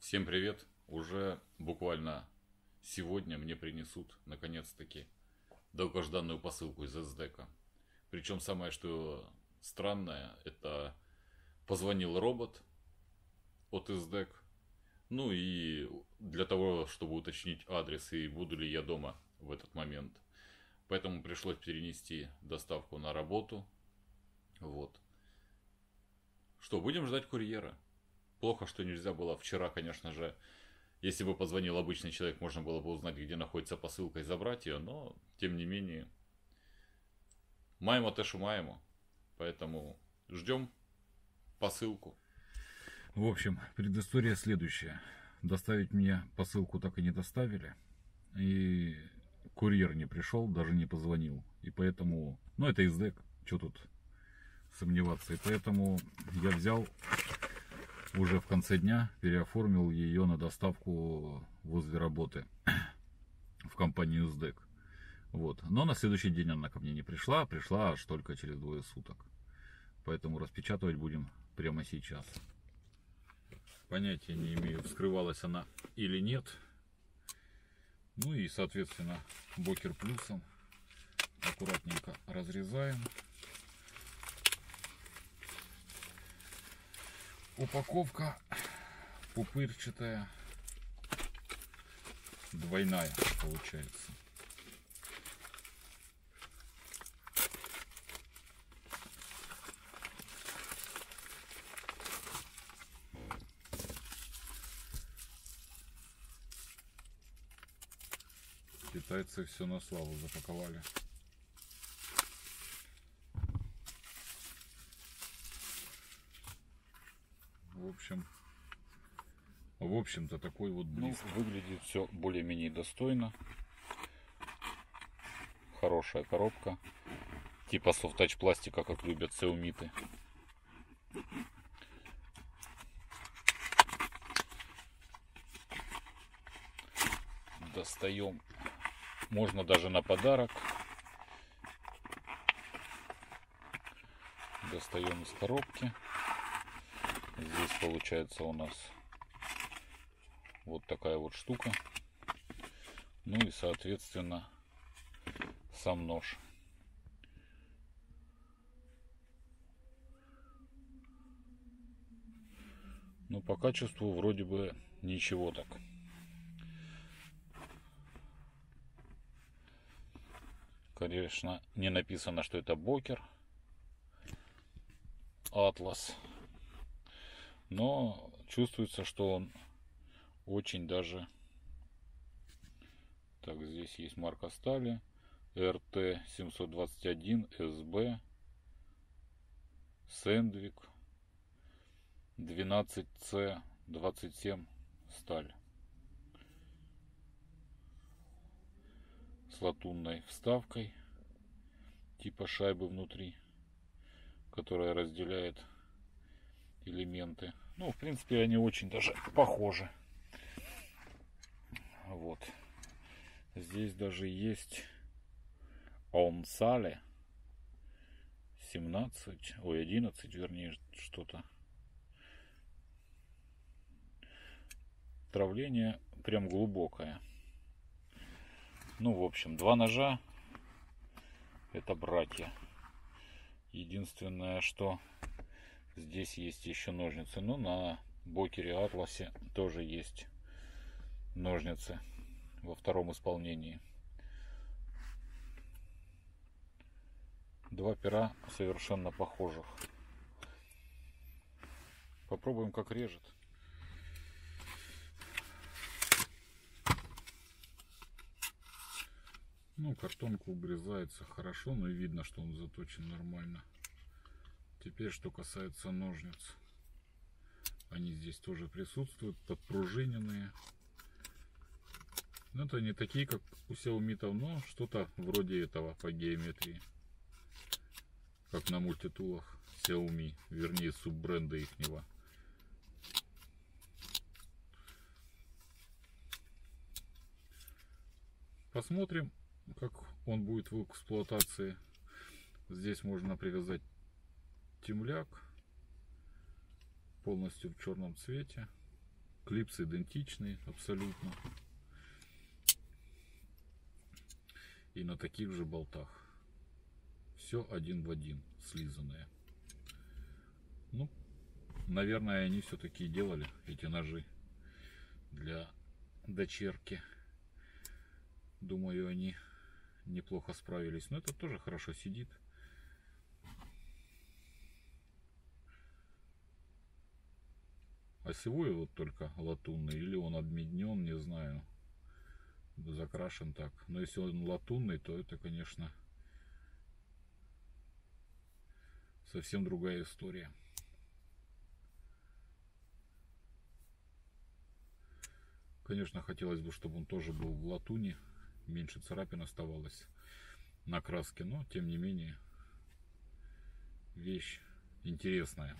Всем привет! Уже буквально сегодня мне принесут, наконец-таки, долгожданную посылку из СДК. Причем самое, что странное, это позвонил робот от СДК. Ну и для того, чтобы уточнить адрес и буду ли я дома в этот момент. Поэтому пришлось перенести доставку на работу. Вот. Что, будем ждать курьера. Плохо, что нельзя было вчера, конечно же, если бы позвонил обычный человек, можно было бы узнать, где находится посылка и забрать ее, но, тем не менее, маемо тешу маемо. Поэтому ждем посылку. В общем, предыстория следующая. Доставить мне посылку так и не доставили. И курьер не пришел, даже не позвонил. И поэтому, ну это издек, что тут сомневаться. И поэтому я взял уже в конце дня, переоформил ее на доставку возле работы в компанию СДЭК. Вот. Но на следующий день она ко мне не пришла, пришла аж только через двое суток. Поэтому распечатывать будем прямо сейчас. Понятия не имею, вскрывалась она или нет. Ну и, соответственно, бокер плюсом аккуратненько разрезаем. Упаковка пупырчатая, двойная получается. Китайцы все на славу запаковали. В общем, в общем-то такой вот Ну, близко. выглядит все более-менее достойно. Хорошая коробка. Типа софтач пластика, как любят сеумиты. Достаем. Можно даже на подарок. Достаем из коробки. Здесь получается у нас вот такая вот штука. Ну и соответственно сам нож. Ну по качеству вроде бы ничего так. Конечно, не написано, что это бокер. Атлас. Но чувствуется, что он очень даже... Так, здесь есть марка стали. РТ 721 СБ. Сэндвик. 12С 27 сталь. С латунной вставкой. Типа шайбы внутри. Которая разделяет элементы. Ну, в принципе, они очень даже похожи. Вот. Здесь даже есть Омсале 17, ой, 11, вернее, что-то. Травление прям глубокое. Ну, в общем, два ножа. Это братья. Единственное, что здесь есть еще ножницы. Ну, на Бокере Атласе тоже есть ножницы во втором исполнении. Два пера совершенно похожих. Попробуем, как режет. Ну, картонка обрезается хорошо, но видно, что он заточен нормально. Теперь, что касается ножниц. Они здесь тоже присутствуют, подпружиненные. Ну, это не такие, как у сеумитов, но что-то вроде этого по геометрии. Как на мультитулах Xiaomi, вернее суббренда ихнего. Посмотрим, как он будет в эксплуатации. Здесь можно привязать темляк полностью в черном цвете Клипсы идентичные абсолютно. И на таких же болтах. Все один в один слизанное. Ну, наверное, они все-таки делали эти ножи для дочерки. Думаю, они неплохо справились. Но это тоже хорошо сидит. Осевой вот только латунный, или он обмеднен, не знаю. Закрашен так. Но если он латунный, то это, конечно, совсем другая история. Конечно, хотелось бы, чтобы он тоже был в латуне. Меньше царапин оставалось на краске. Но, тем не менее, вещь интересная.